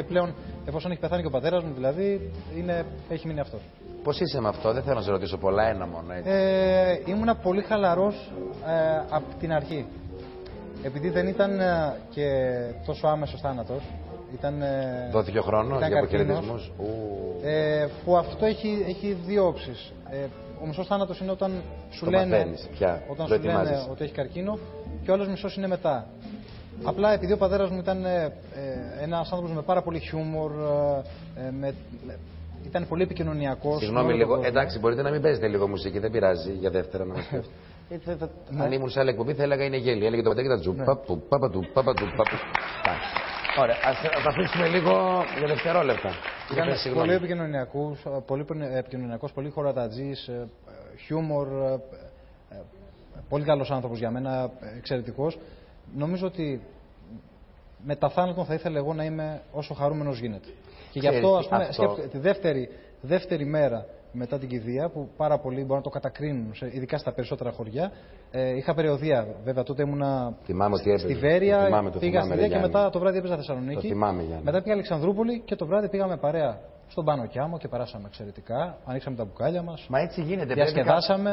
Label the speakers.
Speaker 1: και πλέον, εφόσον έχει πεθάνει και ο πατέρας μου, δηλαδή, είναι, έχει μείνει αυτός.
Speaker 2: Πώς είσαι με αυτό, δεν θέλω να σε ρωτήσω πολλά, ένα μόνο έτσι.
Speaker 1: Ε, ήμουνα πολύ χαλαρός ε, από την αρχή. Επειδή δεν ήταν ε, και τόσο άμεσος θάνατος, ήταν. ε,
Speaker 2: Δόθηκε ο χρόνος
Speaker 1: ήταν
Speaker 2: για
Speaker 1: καρκίνος.
Speaker 2: αποχαιρετισμού.
Speaker 1: Ε, που αυτό έχει, έχει δύο όψεις. Ε, ο μισός θάνατος είναι όταν σου
Speaker 2: Το
Speaker 1: λένε,
Speaker 2: μαθαίνεις πια,
Speaker 1: όταν σου λένε
Speaker 2: προετοιμάζεσαι.
Speaker 1: ότι έχει καρκίνο και ο άλλος μισός είναι μετά. Απλά επειδή ο πατέρας μου ήταν ε, ε, ένας άνθρωπος με πάρα πολύ χιούμορ, ε, ε, με, με- ήταν πολύ επικοινωνιακός.
Speaker 2: Συγγνώμη λίγο, εντάξει, μπορείτε να μην παίζετε λίγο μουσική, δεν πειράζει για δεύτερα να μας πει. Ε, θα- θα-
Speaker 1: Ναι.
Speaker 2: Αν ήμουν σε άλλη εκπομπή θα έλεγα είναι γέλιο. Έλεγε το πατέρα και τα τζου. Παπου, παπατου, παπατου, παπου. Εντάξει. Ωραία, ας ας τα αφήσουμε λίγο για δευτερόλεπτα.
Speaker 1: Ήταν
Speaker 2: Είπες, συγγνώμη.
Speaker 1: πολύ επικοινωνιακό, πολύ επικοινωνιακός, πολύ χωρατατζής, χιούμορ, ε, ε, πολύ καλός άνθρωπος για μένα, εξαιρετικός. Νομίζω ότι με τα θάνατον θα ήθελα εγώ να είμαι όσο χαρούμενος γίνεται. Και γι' αυτό,
Speaker 2: Ξέρεις,
Speaker 1: ας πούμε,
Speaker 2: αυτό-
Speaker 1: σκέφτε- τη δεύτερη, δεύτερη μέρα μετά την κηδεία, που πάρα πολλοί μπορούν να το κατακρίνουν, σε- ειδικά στα περισσότερα χωριά, ε, είχα περιοδία. Βέβαια, τότε ήμουνα
Speaker 2: Θυμάμαι ότι έπαιζε.
Speaker 1: στη
Speaker 2: Το
Speaker 1: Βέρεια,
Speaker 2: θυμάμαι, το
Speaker 1: πήγα
Speaker 2: θυμάμαι,
Speaker 1: στη
Speaker 2: ρε
Speaker 1: Βέρεια και
Speaker 2: Γιάννη.
Speaker 1: μετά το βράδυ έπαιζα Θεσσαλονίκη.
Speaker 2: Το θυμάμαι, Γιάννη.
Speaker 1: Μετά πήγα Αλεξανδρούπολη και το βράδυ πήγαμε παρέα στον Πάνω Κιάμο και περάσαμε εξαιρετικά. Ανοίξαμε τα μπουκάλια μας.
Speaker 2: Μα έτσι γίνεται. πρέπει
Speaker 1: Διασκεδάσαμε.